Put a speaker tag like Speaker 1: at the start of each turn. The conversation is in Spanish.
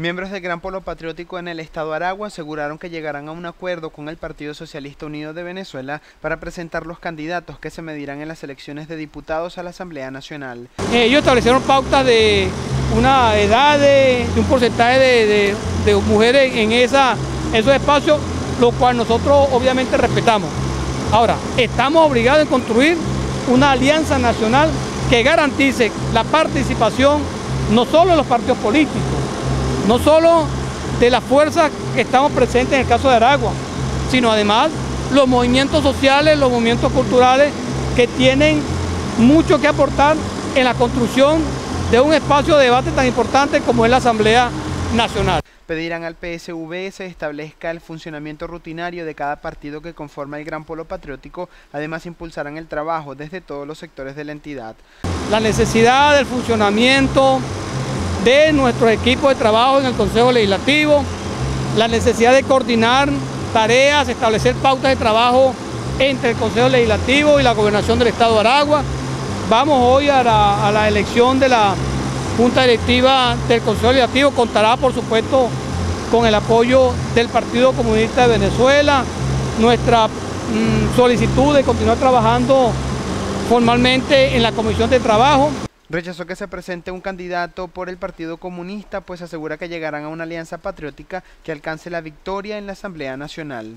Speaker 1: Miembros del Gran Polo Patriótico en el Estado Aragua aseguraron que llegarán a un acuerdo con el Partido Socialista Unido de Venezuela para presentar los candidatos que se medirán en las elecciones de diputados a la Asamblea Nacional.
Speaker 2: Ellos establecieron pautas de una edad, de, un porcentaje de, mujeres en esa, esos espacios, lo cual nosotros obviamente respetamos. Ahora, estamos obligados a construir una alianza nacional que garantice la participación no solo de los partidos políticos, no solo de las fuerzas que estamos presentes en el caso de Aragua, sino además los movimientos sociales, los movimientos culturales que tienen mucho que aportar en la construcción de un espacio de debate tan importante como es la Asamblea Nacional.
Speaker 1: Pedirán al PSV se establezca el funcionamiento rutinario de cada partido que conforma el Gran Polo Patriótico, además impulsarán el trabajo desde todos los sectores de la entidad.
Speaker 2: La necesidad del funcionamiento de nuestros equipos de trabajo en el Consejo Legislativo, la necesidad de coordinar tareas, establecer pautas de trabajo entre el Consejo Legislativo y la Gobernación del Estado de Aragua. Vamos hoy a la, elección de la Junta Directiva del Consejo Legislativo, contará por supuesto con el apoyo del Partido Comunista de Venezuela, nuestra mm, solicitud de continuar trabajando formalmente en la Comisión de Trabajo.
Speaker 1: Rechazó que se presente un candidato por el Partido Comunista, pues asegura que llegarán a una alianza patriótica que alcance la victoria en la Asamblea Nacional.